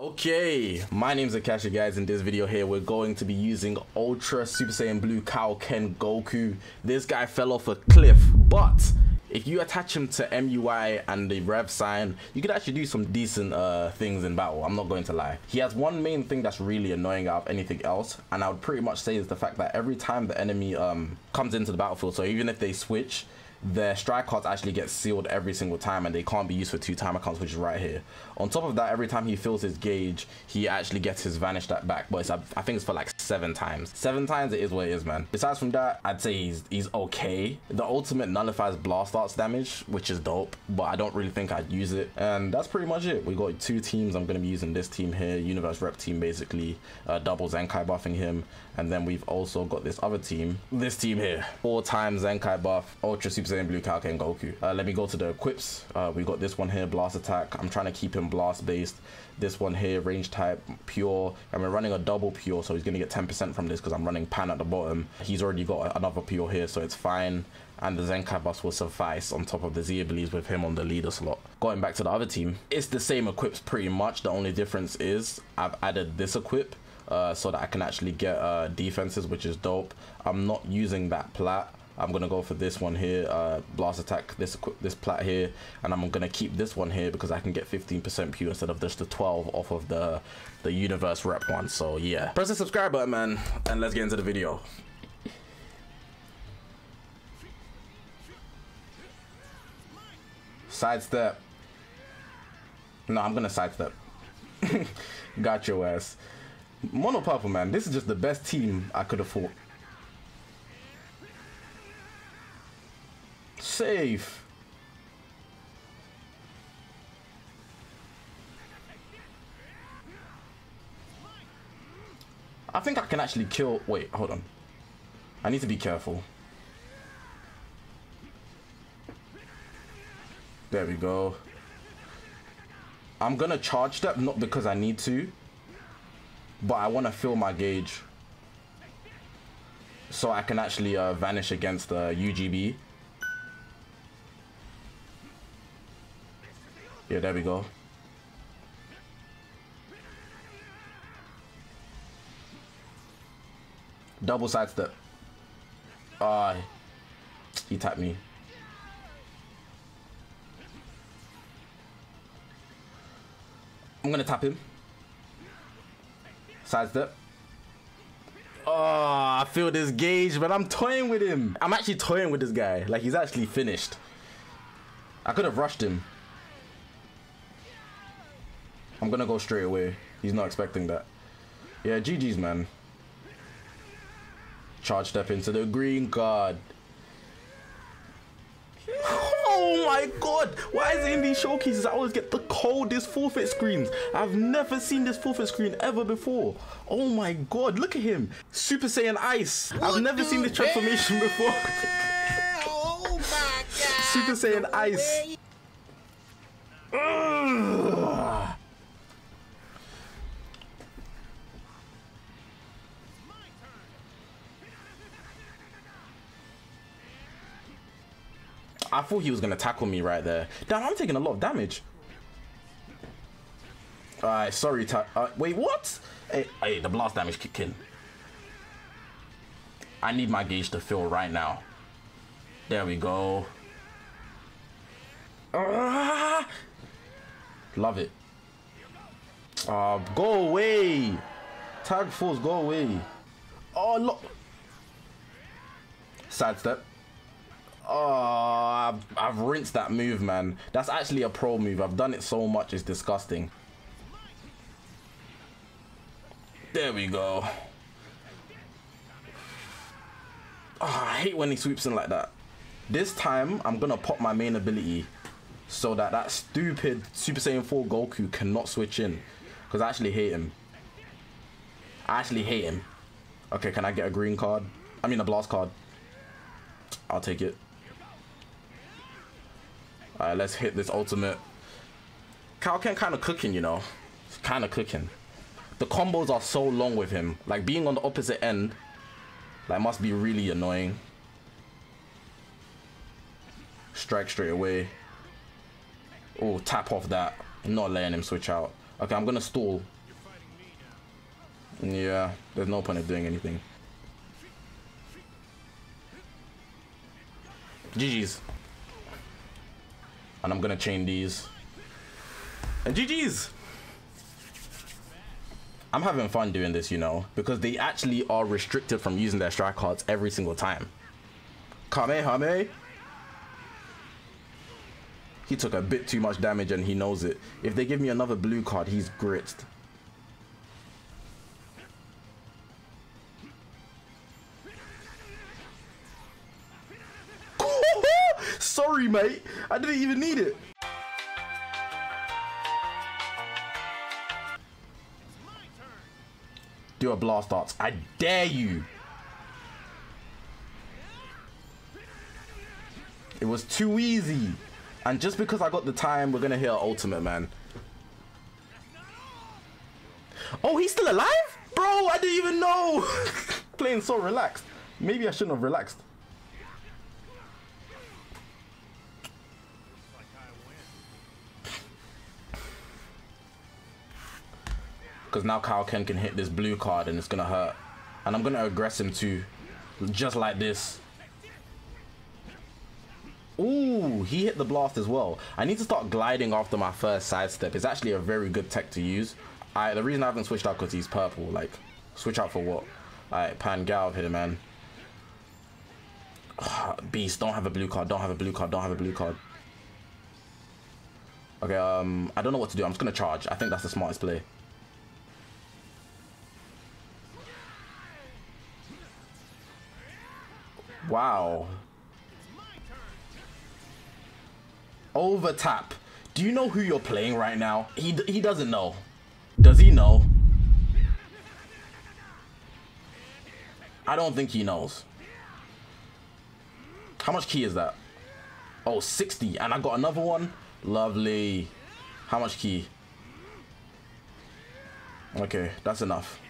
Okay, my name's Zakashi guys. In this video here, we're going to be using Ultra Super Saiyan Blue Kaioken Goku. This guy fell off a cliff, but if you attach him to MUI and the rev sign, you could actually do some decent uh, things in battle. I'm not going to lie. He has one main thing that's really annoying out of anything else, and I would pretty much say is the fact that every time the enemy um, comes into the battlefield, so even if they switch, their strike cards actually get sealed every single time and they can't be used for two time accounts which is right here. On top of that every time he fills his gauge he actually gets his vanish that back but it's, i think it's for like seven times. Seven times it is what it is man. Besides from that i'd say he's he's okay. The ultimate nullifies blast arts damage which is dope but i don't really think i'd use it. And that's pretty much it. We got two teams. I'm going to be using this team here universe rep team basically. Uh, double zenkai buffing him and then we've also got this other team this team here four times zenkai buff ultra super Saiyan Blue Kaioken Goku. Uh, let me go to the equips. Uh, we got this one here, Blast Attack. I'm trying to keep him Blast based. This one here, Range Type, Pure. And we're running a double Pure, so he's going to get 10% from this because I'm running Pan at the bottom. He's already got another Pure here, so it's fine. And the Zenkai bus will suffice on top of the Z abilities with him on the leader slot. Going back to the other team, it's the same equips pretty much. The only difference is I've added this equip. Uh, so that I can actually get uh, defenses, which is dope. I'm not using that plat. I'm gonna go for this one here, uh, blast attack, this this plat here, and I'm gonna keep this one here because I can get 15% pew instead of just the 12 off of the the universe rep one. So yeah, press the subscribe button, man, and let's get into the video. Sidestep. No, I'm gonna sidestep. Got your ass. Mono Purple, man. This is just the best team I could fought. safe. I think I can actually kill... Wait, hold on. I need to be careful. There we go. I'm to charge step, not because I need to. But I want to fill my gauge. So I can actually uh, vanish against the uh, UGB. Yeah, there we go. Double sidestep. Ah, uh, he tapped me. I'm gonna tap him. Sidestep. Oh, I feel this gauge, but I'm toying with him. I'm actually toying with this guy. Like, he's actually finished. I could have rushed him. I'm gonna go straight away. He's not expecting that. Yeah, GG's, man. Charge step into the green card. Oh my god! Why is it in these showcases I always get the coldest forfeit screens? I've never seen this forfeit screen ever before. Oh my god, look at him. Super Saiyan Ice. What I've never seen this transformation before. oh my god. Super Saiyan Ice. Thought he was going to tackle me right there. Damn, I'm taking a lot of damage. Alright, sorry. Uh, wait, what? Hey, hey, the blast damage kicked in. I need my gauge to fill right now. There we go. Ah! Love it. Uh, go away. Tag force, go away. Oh, look. Sidestep. Oh, I've, I've rinsed that move, man. That's actually a pro move. I've done it so much, it's disgusting. There we go. Oh, I hate when he sweeps in like that. This time, I'm going to pop my main ability so that that stupid Super Saiyan 4 Goku cannot switch in. Because I actually hate him. I actually hate him. Okay, can I get a green card? I mean a blast card. I'll take it. Alright, let's hit this ultimate. Kaioken kind of cooking, you know. kind of cooking. The combos are so long with him. Like, being on the opposite end, like, must be really annoying. Strike straight away. Oh, tap off that. I'm not letting him switch out. Okay, I'm gonna stall. Yeah, there's no point of doing anything. GG's. And I'm gonna chain these. And GG's. I'm having fun doing this, you know, because they actually are restricted from using their strike cards every single time. Kamehame. He took a bit too much damage and he knows it. If they give me another blue card, he's gritzed. Sorry, mate. I didn't even need it. Do a blast arts. I dare you. It was too easy. And just because I got the time, we're going to hit ultimate, man. Oh, he's still alive? Bro, I didn't even know. Playing so relaxed. Maybe I shouldn't have relaxed. Because now Kaioken can hit this blue card and it's going to hurt. And I'm going to aggress him too. Just like this. Ooh, he hit the blast as well. I need to start gliding after my first sidestep. It's actually a very good tech to use. I, the reason I haven't switched out because he's purple. Like, switch out for what? Alright, Pan, get out of here, man. Beast, don't have a blue card, don't have a blue card, don't have a blue card. Okay, um, I don't know what to do. I'm just going to charge. I think that's the smartest play. Wow. Over tap. Do you know who you're playing right now? He, he doesn't know. Does he know? I don't think he knows. How much key is that? Oh, 60. And I got another one? Lovely. How much key? Okay, that's enough.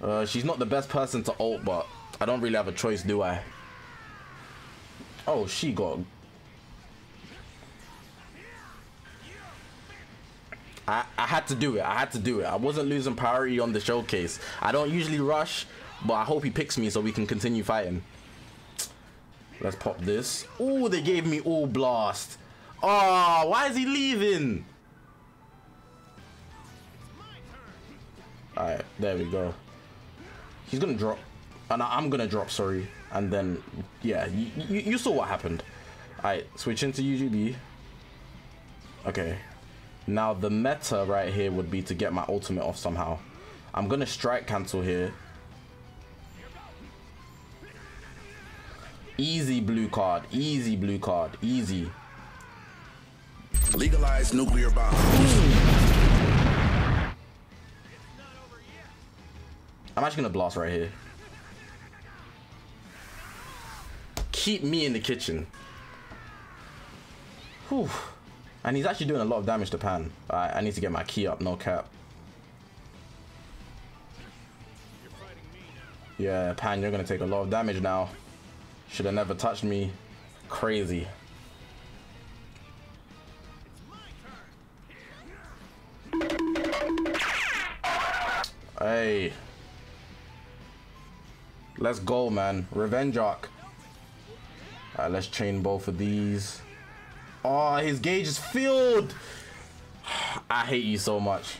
Uh, she's not the best person to ult, but I don't really have a choice, do I? Oh, she got... I, I had to do it. I had to do it. I wasn't losing priority on the showcase. I don't usually rush, but I hope he picks me so we can continue fighting. Let's pop this. Oh, they gave me all blast. Oh, why is he leaving? Alright, there we go. He's gonna drop and I'm gonna drop sorry and then yeah you, you, you saw what happened. I switch into UGB okay. Now the meta right here would be to get my ultimate off somehow. I'm gonna strike cancel here. Easy blue card easy blue card easy. Legalize nuclear bombs I'm actually gonna blast right here keep me in the kitchen. Whew. And he's actually doing a lot of damage to Pan. I need to get my key up, no cap. Yeah, Pan, you're gonna take a lot of damage now. Should have never touched me. Crazy. Hey. Let's go, man. Revenge arc. Alright, let's chain both of these. Oh, his gauge is filled. I hate you so much.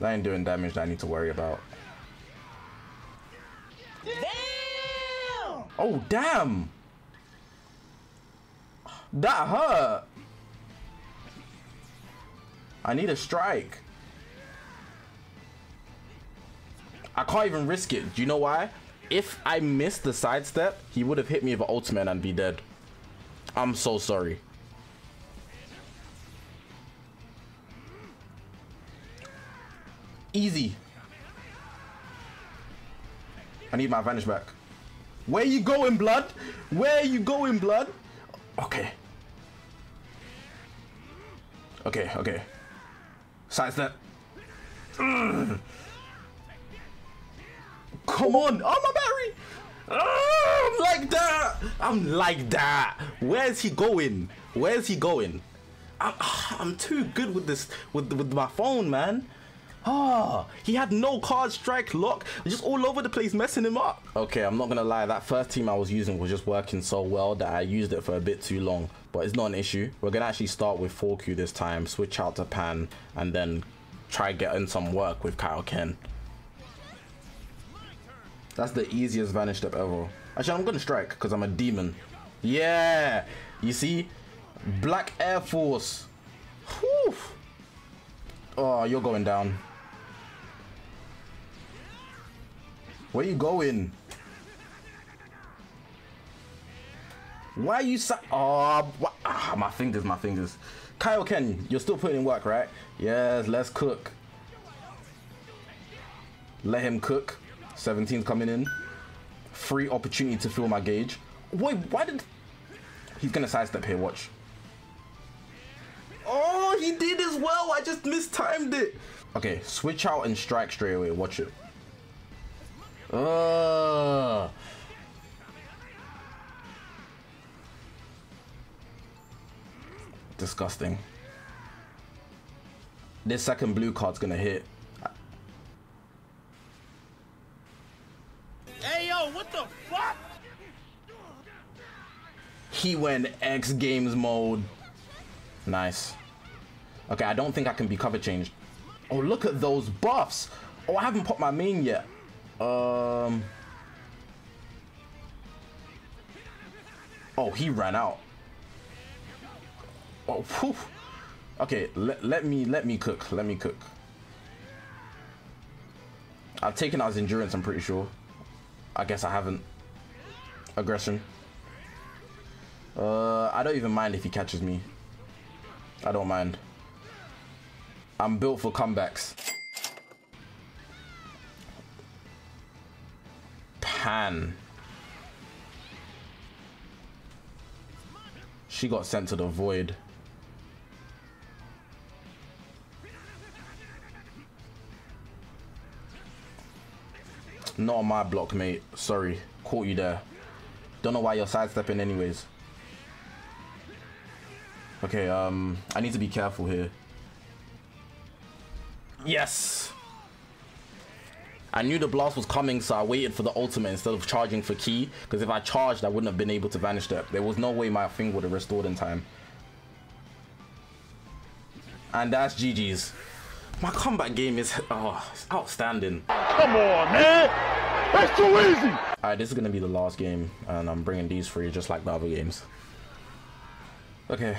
I ain't doing damage that I need to worry about. Damn! Oh, damn! That hurt! I need a strike. I can't even risk it. Do you know why? If I missed the sidestep, he would have hit me with an ultimate and be dead. I'm so sorry. Easy. I need my vanish back. Where you going, blood? Where you going, blood? Okay. Okay, okay. Sidestep. Ugh. Come on. Oh, my battery. Oh, I'm like that. I'm like that. Where's he going? Where's he going? I'm, I'm too good with this with with my phone, man. Ah, oh, he had no card strike lock, just all over the place, messing him up. Okay, I'm not gonna lie, that first team I was using was just working so well that I used it for a bit too long, but it's not an issue. We're gonna actually start with 4Q this time, switch out to Pan, and then try getting some work with Kaioken. That's the easiest vanish step ever. Actually, I'm gonna strike because I'm a demon. Yeah, you see, Black Air Force. Whew. Oh, you're going down. Where you going? Why are you sa- Oh, ah, my fingers, my fingers. Kyle Kaioken, you're still putting in work, right? Yes, let's cook. Let him cook. 17's coming in. Free opportunity to fill my gauge. Wait, why did... He's gonna sidestep here, watch. Oh, he did as well. I just mistimed it. Okay, switch out and strike straight away. Watch it. Uh. Disgusting. This second blue card's gonna hit. He went X Games mode. Nice. Okay, I don't think I can be cover changed. Oh, look at those buffs. Oh, I haven't popped my main yet. Um. Oh, he ran out. Oh, whew. Okay, let, let me let me cook. Let me cook. I've taken out his endurance, I'm pretty sure. I guess I haven't. Aggression. Uh, I don't even mind if he catches me. I don't mind. I'm built for comebacks. Pan. She got sent to the void. Not on my block, mate. Sorry. Caught you there. Don't know why you're sidestepping anyways. Okay, um, I need to be careful here. Yes! I knew the blast was coming, so I waited for the ultimate instead of charging for key. Because if I charged, I wouldn't have been able to vanish that. There was no way my thing would have restored in time. And that's GG's. My combat game is oh, outstanding. Come on, man! That's too easy! Alright, this is going to be the last game. And I'm bringing these for you just like the other games. Okay.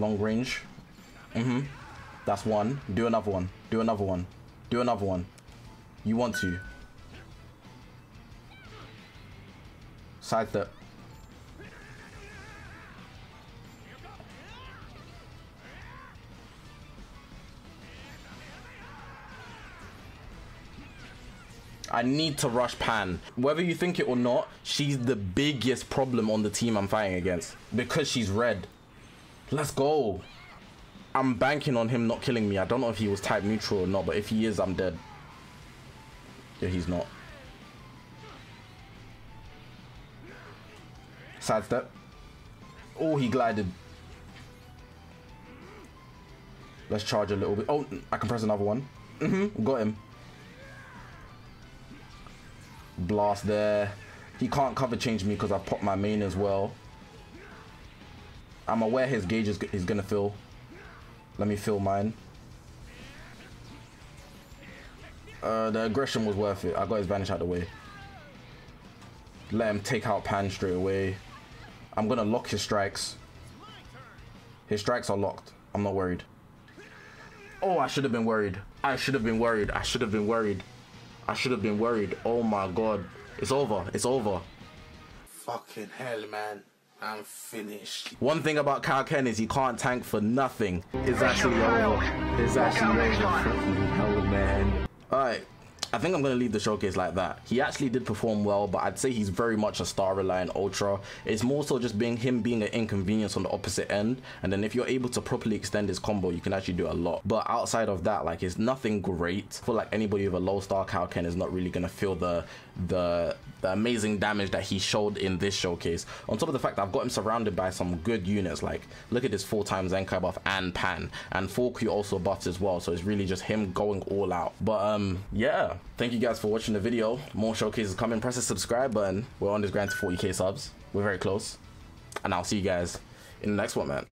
Long range. Mm-hmm. That's one. Do another one. Do another one. Do another one. You want to. Side step. I need to rush Pan. Whether you think it or not, she's the biggest problem on the team I'm fighting against. Because she's red. Let's go. I'm banking on him not killing me. I don't know if he was type neutral or not, but if he is, I'm dead. Yeah, he's not. Sidestep. Oh, he glided. Let's charge a little bit. Oh, I can press another one. Mm-hmm, got him. Blast there. He can't cover change me because I popped my main as well. I'm aware his gauge is, is gonna fill. Let me fill mine. Uh, the aggression was worth it. I got his vanish out the way. Let him take out Pan straight away. I'm gonna lock his strikes. His strikes are locked. I'm not worried. Oh, I should have been worried. I should have been worried. I should have been worried. I should have been worried. Oh my god. It's over. It's over. Fucking hell, man. I'm finished. One thing about Kaioken is he can't tank for nothing. It's actually over. It's actually over. Hell, man. Alright. I think I'm going to leave the showcase like that. He actually did perform well, but I'd say he's very much a star reliant ultra. It's more so just being him being an inconvenience on the opposite end. And then if you're able to properly extend his combo, you can actually do a lot. But outside of that, like it's nothing great. I feel like anybody with a low star Kaioken is not really going to feel the the the amazing damage that he showed in this showcase. On top of the fact that I've got him surrounded by some good units, like look at this four times Zenkai buff and Pan, and 4Q also buffs as well. So it's really just him going all out. But um, yeah, thank you guys for watching the video. More showcases coming. Press the subscribe button. We're on this grind to 40k subs. We're very close, and I'll see you guys in the next one, man.